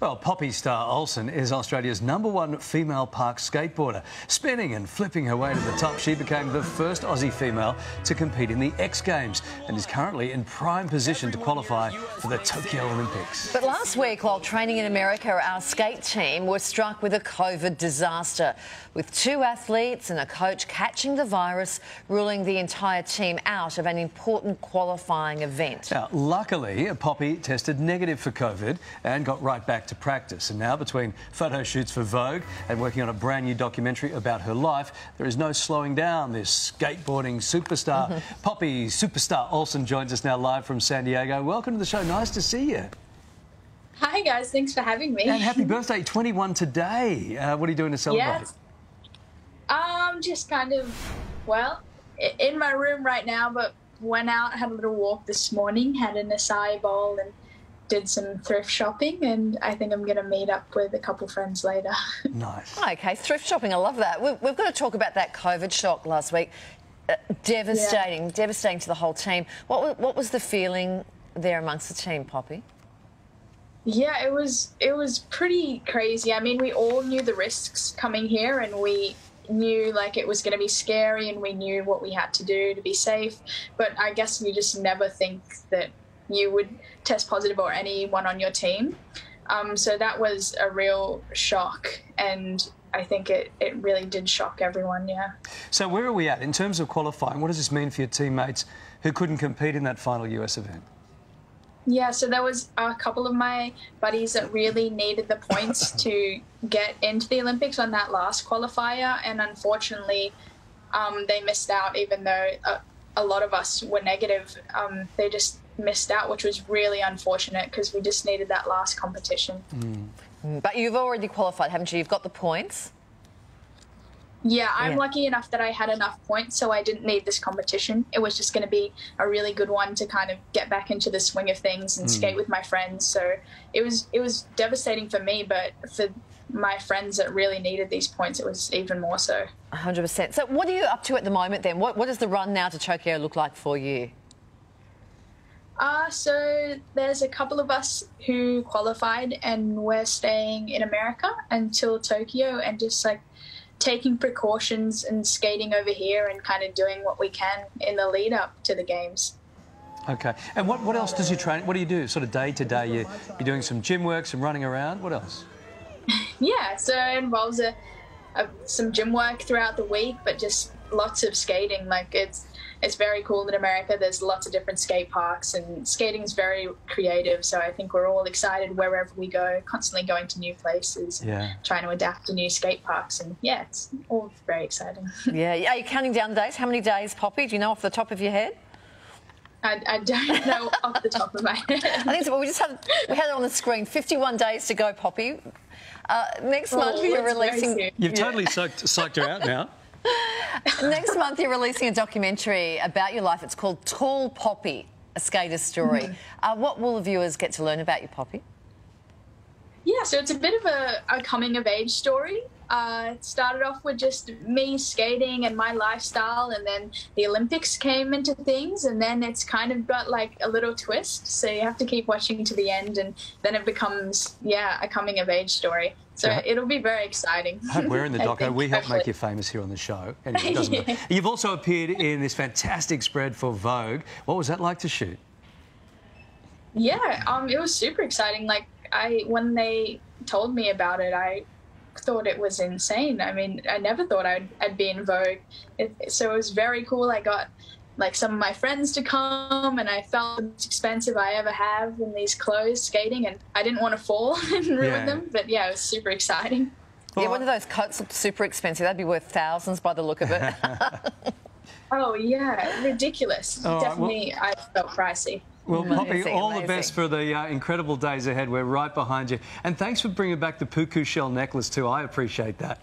Well, Poppy Starr Olsen is Australia's number one female park skateboarder. Spinning and flipping her way to the top, she became the first Aussie female to compete in the X Games and is currently in prime position to qualify for the Tokyo Olympics. But last week, while training in America, our skate team were struck with a COVID disaster, with two athletes and a coach catching the virus, ruling the entire team out of an important qualifying event. Now, luckily, Poppy tested negative for COVID and got right back to practice. And now, between photo shoots for Vogue and working on a brand new documentary about her life, there is no slowing down this skateboarding superstar. Mm -hmm. Poppy Superstar Olsen joins us now live from San Diego. Welcome to the show. Nice to see you. Hi, guys. Thanks for having me. And happy birthday, 21 today. Uh, what are you doing to celebrate? Yes. Um, just kind of, well, in my room right now, but went out, had a little walk this morning, had an acai bowl and did some thrift shopping, and I think I'm going to meet up with a couple friends later. Nice. Okay, thrift shopping. I love that. We've, we've got to talk about that COVID shock last week. Uh, devastating, yeah. devastating to the whole team. What, what was the feeling there amongst the team, Poppy? Yeah, it was it was pretty crazy. I mean, we all knew the risks coming here, and we knew like it was going to be scary, and we knew what we had to do to be safe. But I guess you just never think that you would test positive or anyone on your team. Um, so that was a real shock, and I think it, it really did shock everyone, yeah. So, where are we at in terms of qualifying? What does this mean for your teammates who couldn't compete in that final US event? Yeah, so there was a couple of my buddies that really needed the points to get into the Olympics on that last qualifier, and unfortunately, um, they missed out. Even though a, a lot of us were negative, um, they just missed out, which was really unfortunate because we just needed that last competition. Mm. But you've already qualified, haven't you? You've got the points. Yeah, I'm yeah. lucky enough that I had enough points, so I didn't need this competition. It was just going to be a really good one to kind of get back into the swing of things and mm. skate with my friends. So it was it was devastating for me, but for my friends that really needed these points, it was even more so. 100%. So what are you up to at the moment then? What, what does the run now to Tokyo look like for you? Uh, so there's a couple of us who qualified and we're staying in America until Tokyo and just like taking precautions and skating over here and kind of doing what we can in the lead up to the games. Okay. And what, what else does you train? What do you do sort of day to day? You, you're doing some gym work, some running around. What else? yeah, so it involves a, a, some gym work throughout the week, but just lots of skating. Like it's it's very cool in America. There's lots of different skate parks, and skating is very creative. So I think we're all excited wherever we go, constantly going to new places, yeah. trying to adapt to new skate parks, and yeah, it's all very exciting. yeah, are you counting down the days? How many days, Poppy? Do you know off the top of your head? I, I, don't know off the top of my head. I think so. Well, we just had we had it on the screen. Fifty-one days to go, Poppy. Uh, next well, month you're releasing. You've yeah. totally psyched, psyched her out now. Next month, you're releasing a documentary about your life. It's called Tall Poppy, a skater's story. Mm -hmm. uh, what will the viewers get to learn about you, Poppy? Yeah, so it's a bit of a, a coming of age story. Uh, it started off with just me skating and my lifestyle, and then the Olympics came into things, and then it's kind of got like a little twist. So you have to keep watching to the end, and then it becomes, yeah, a coming of age story. So yeah. it'll be very exciting. We're in the doco. we help make you famous here on the show. Anyway, yeah. You've also appeared in this fantastic spread for Vogue. What was that like to shoot? Yeah, um, it was super exciting. Like I when they told me about it, I thought it was insane. I mean, I never thought I'd, I'd be in Vogue. It, so it was very cool. I got like some of my friends to come and I felt the most expensive I ever have in these clothes skating and I didn't want to fall and ruin yeah. them. But yeah, it was super exciting. Yeah, one of those coats looked super expensive. That'd be worth thousands by the look of it. oh yeah, ridiculous. Oh, Definitely, well, I felt pricey. Well, Poppy, all amazing. the best for the uh, incredible days ahead. We're right behind you. And thanks for bringing back the puka shell necklace, too. I appreciate that.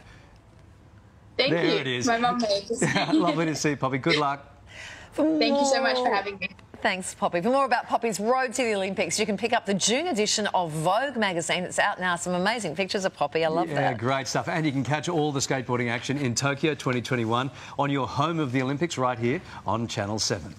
Thank there you. it is. My mum made Lovely to see you, Poppy. Good luck. Thank you so much for having me. Thanks, Poppy. For more about Poppy's road to the Olympics, you can pick up the June edition of Vogue magazine. It's out now. Some amazing pictures of Poppy. I love yeah, that. Yeah, great stuff. And you can catch all the skateboarding action in Tokyo 2021 on your home of the Olympics right here on Channel 7.